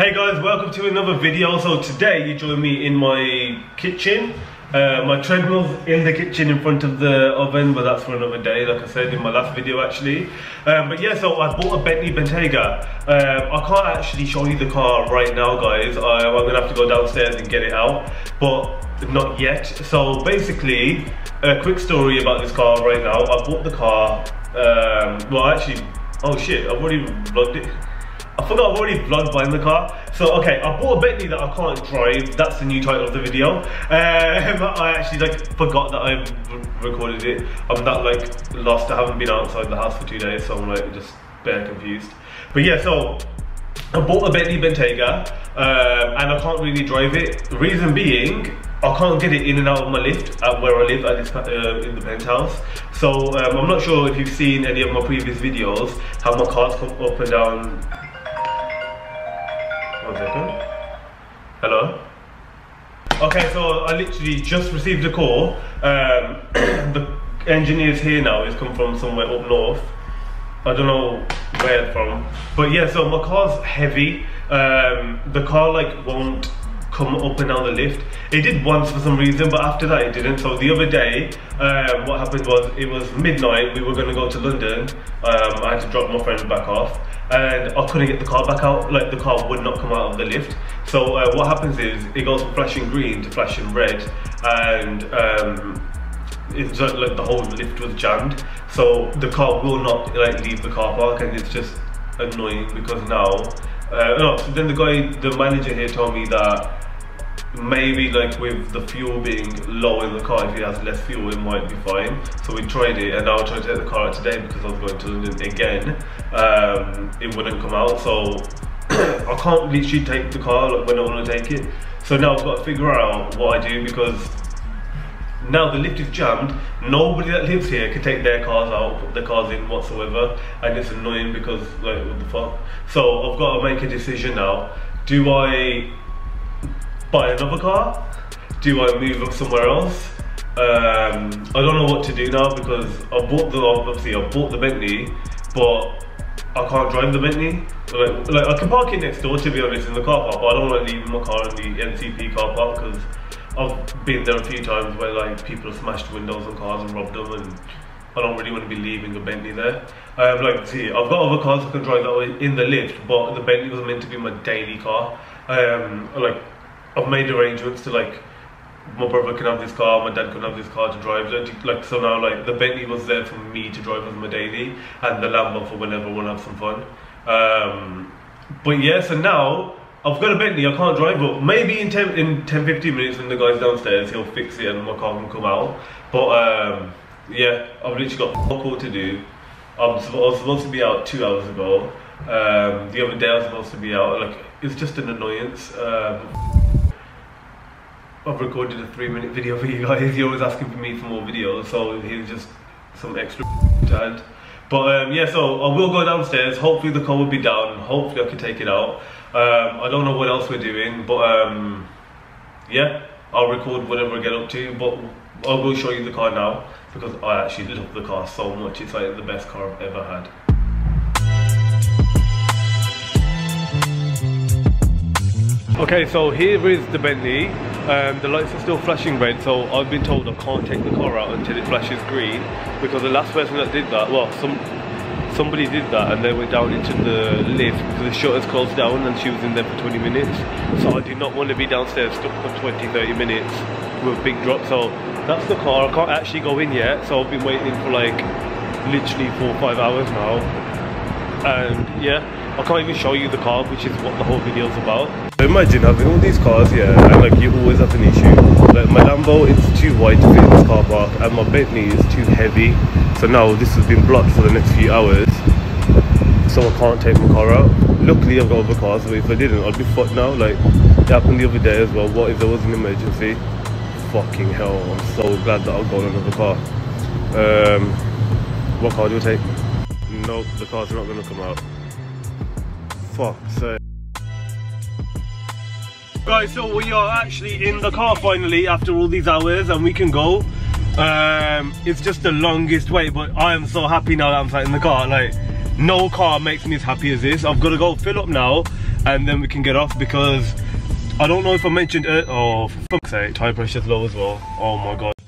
Hey guys, welcome to another video. So today you join me in my kitchen. Uh, my treadmill's in the kitchen in front of the oven, but that's for another day, like I said in my last video actually. Um, but yeah, so I bought a Bentley Bentayga. Um, I can't actually show you the car right now, guys. I, I'm gonna have to go downstairs and get it out, but not yet. So basically, a quick story about this car right now. I bought the car, um, well actually, oh shit, I've already vlogged it. I forgot I've already vlogged buying the car. So okay, I bought a Bentley that I can't drive. That's the new title of the video. Um, I actually like forgot that I recorded it. I'm that like lost. I haven't been outside the house for two days, so I'm like just bare confused. But yeah, so I bought a Bentley Bentayga um, and I can't really drive it. Reason being, I can't get it in and out of my lift at where I live at this uh, in the penthouse. So um, I'm not sure if you've seen any of my previous videos, how my cars come up and down one second. Hello? Okay, so I literally just received a call. Um, the engineer's here now. He's come from somewhere up north. I don't know where from. But yeah, so my car's heavy. Um, the car like won't come up and down the lift. It did once for some reason, but after that it didn't. So the other day, um, what happened was it was midnight. We were going to go to London. Um, I had to drop my friend back off and I couldn't get the car back out, like the car would not come out of the lift. So uh, what happens is it goes from flashing green to flashing red and um, it's like, like the whole lift was jammed. So the car will not like leave the car park and it's just annoying because now, uh, no, so then the guy, the manager here told me that maybe like with the fuel being low in the car if it has less fuel it might be fine. So we tried it and I tried to take the car out today because I was going to London again. Um, it wouldn't come out so I can't literally take the car like, when I want to take it. So now I've got to figure out what I do because now the lift is jammed. Nobody that lives here can take their cars out put their cars in whatsoever and it's annoying because like what the fuck? So I've got to make a decision now. Do I buy another car? Do I move up somewhere else? Um, I don't know what to do now because I bought the obviously I bought the Bentley, but I can't drive the Bentley. Like, like I can park it next door to be honest in the car park, but I don't want to leave my car in the NCP car park because I've been there a few times where like people have smashed windows on cars and robbed them and I don't really want to be leaving a Bentley there. I have like, see, I've got other cars I can drive that way in the lift, but the Bentley was meant to be my daily car. Um, like I've made arrangements to like my brother can have this car, my dad can have this car to drive. Like so now, like the Bentley was there for me to drive as my daily, and the Lambo for whenever I want to have some fun. Um, but yeah, so now I've got a Bentley. I can't drive, but maybe in 10, in 10 15 minutes when the guy's downstairs, he'll fix it and my car can come out. But um, yeah, I've literally got all to do. I was supposed to be out two hours ago. Um, the other day I was supposed to be out. Like it's just an annoyance. I've recorded a three minute video for you guys. You're always asking for me for more videos, so here's just some extra add. But um, yeah, so I will go downstairs. Hopefully the car will be down. Hopefully I can take it out. Um, I don't know what else we're doing, but um, yeah, I'll record whatever I get up to. But I will show you the car now because I actually love the car so much. It's like the best car I've ever had. Okay, so here is the Bentley. Um, the lights are still flashing red, so I've been told I can't take the car out until it flashes green because the last person that did that, well, some somebody did that and they went down into the lift because the shutters closed down and she was in there for 20 minutes. So I did not want to be downstairs stuck for 20, 30 minutes with a big drop. So that's the car. I can't actually go in yet, so I've been waiting for like literally four or five hours now. And yeah, I can't even show you the car, which is what the whole video is about. Imagine having all these cars here, and like you always have an issue. Like my Lambo, it's too wide to fit in this car park, and my Bentley is too heavy. So now this has been blocked for the next few hours, so I can't take my car out. Luckily, I've got other cars, but if I didn't, I'd be fucked now. Like it happened the other day as well. What if there was an emergency? Fucking hell! I'm so glad that I've got another car. Um, what car do I take? Nope, the car's are not gonna come out Fuck sake. Guys, so we are actually in the car finally after all these hours and we can go. Um, it's just the longest wait, but I am so happy now that I'm sat in the car. Like, no car makes me as happy as this. I've got to go fill up now and then we can get off because I don't know if I mentioned it. Oh, for fuck's sake, tire pressure's low as well. Oh my god.